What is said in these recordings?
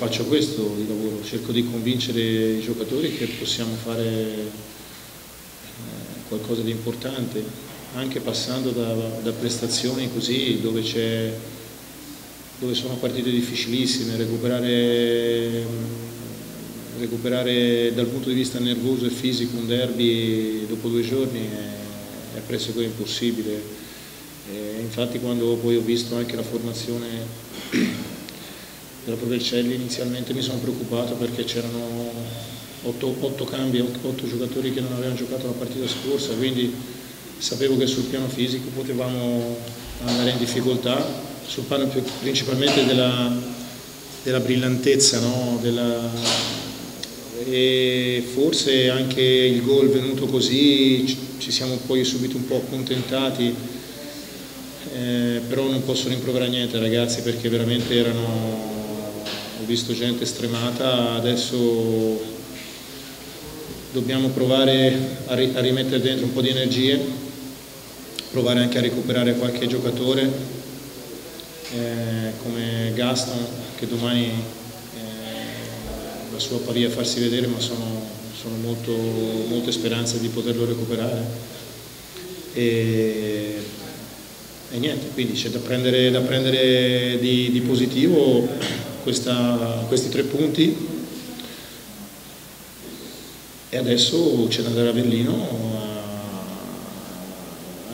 faccio questo di lavoro, cerco di convincere i giocatori che possiamo fare eh, qualcosa di importante, anche passando da, da prestazioni così dove, dove sono partite difficilissime, recuperare, recuperare, dal punto di vista nervoso e fisico un derby dopo due giorni è, è pressoché impossibile. E infatti quando poi ho visto anche la formazione della Provercelli inizialmente mi sono preoccupato perché c'erano otto, otto cambi, otto giocatori che non avevano giocato la partita scorsa, quindi sapevo che sul piano fisico potevamo andare in difficoltà, sul piano principalmente della, della brillantezza, no? della, e forse anche il gol venuto così ci siamo poi subito un po' accontentati, eh, però non posso rimproverare niente ragazzi perché veramente erano visto gente stremata, adesso dobbiamo provare a, ri a rimettere dentro un po' di energie, provare anche a recuperare qualche giocatore eh, come Gaston che domani eh, la sua pavia a farsi vedere ma sono, sono molto, molte speranze di poterlo recuperare. E, e niente, quindi c'è da prendere, da prendere di, di positivo questa, questi tre punti e adesso c'è da andare a Berlino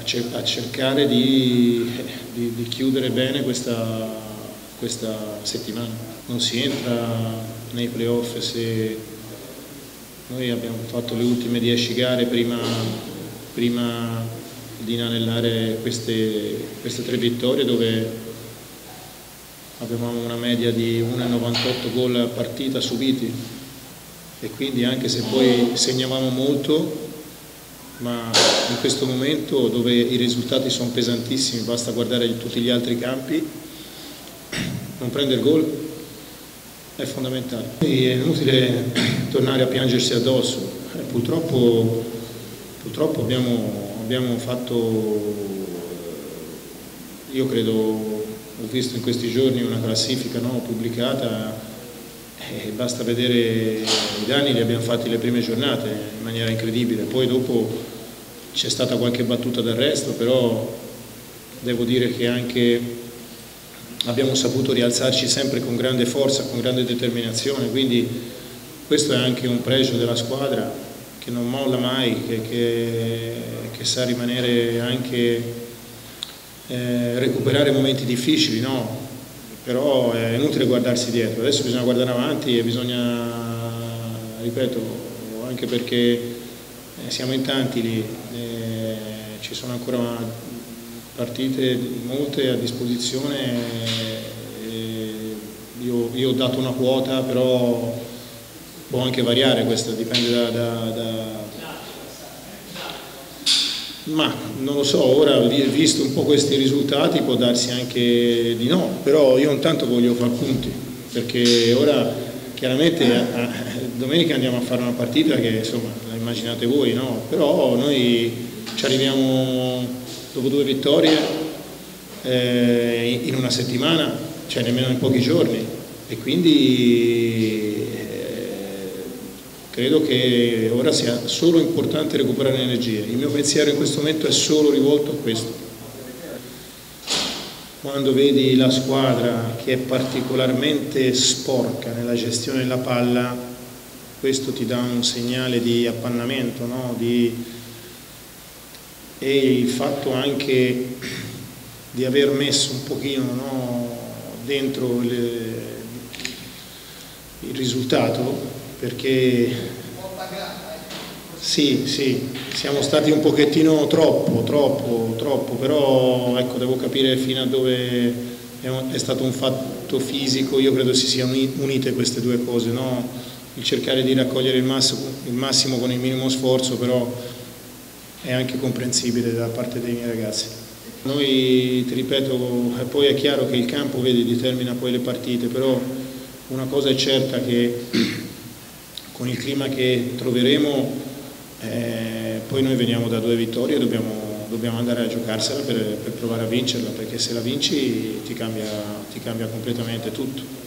a, a cercare di, di, di, chiudere bene questa, questa settimana. Non si entra nei playoff se noi abbiamo fatto le ultime dieci gare prima, prima di inanellare queste, queste tre vittorie dove avevamo una media di 1,98 gol a partita subiti e quindi anche se poi segnavamo molto ma in questo momento dove i risultati sono pesantissimi basta guardare tutti gli altri campi non prendere gol è fondamentale. È inutile tornare a piangersi addosso. Eh, purtroppo, purtroppo abbiamo, abbiamo fatto io credo ho visto in questi giorni una classifica no, pubblicata e basta vedere i danni li abbiamo fatti le prime giornate in maniera incredibile, poi dopo c'è stata qualche battuta d'arresto, però devo dire che anche abbiamo saputo rialzarci sempre con grande forza, con grande determinazione, quindi questo è anche un pregio della squadra che non molla mai, che, che, che sa rimanere anche eh, recuperare momenti difficili, no, però è inutile guardarsi dietro, adesso bisogna guardare avanti e bisogna, ripeto, anche perché eh, siamo in tanti lì, eh, ci sono ancora partite molte a disposizione, io, io, ho dato una quota, però può anche variare questo, dipende da, da, da ma non lo so, ora visto un po' questi risultati può darsi anche di no, però io intanto voglio far punti, perché ora chiaramente a, a, domenica andiamo a fare una partita che insomma la immaginate voi, no? però noi ci arriviamo dopo due vittorie eh, in una settimana, cioè nemmeno in pochi giorni e quindi Credo che ora sia solo importante recuperare energie. Il mio pensiero in questo momento è solo rivolto a questo. Quando vedi la squadra che è particolarmente sporca nella gestione della palla, questo ti dà un segnale di appannamento, no? di... e il fatto anche di aver messo un pochino no? dentro le... il risultato perché sì, sì, siamo stati un pochettino troppo, troppo, troppo, però ecco, devo capire fino a dove è, stato un fatto fisico, io credo si siano unite queste due cose, no? il cercare di raccogliere il massimo, il massimo con il minimo sforzo, però è anche comprensibile da parte dei miei ragazzi. Noi, ti ripeto, poi è chiaro che il campo vedi, determina poi le partite, però una cosa è certa che con il clima che troveremo eh, poi noi veniamo da due vittorie dobbiamo, dobbiamo, andare a giocarsela per, per, provare a vincerla perché se la vinci ti cambia, ti cambia completamente tutto.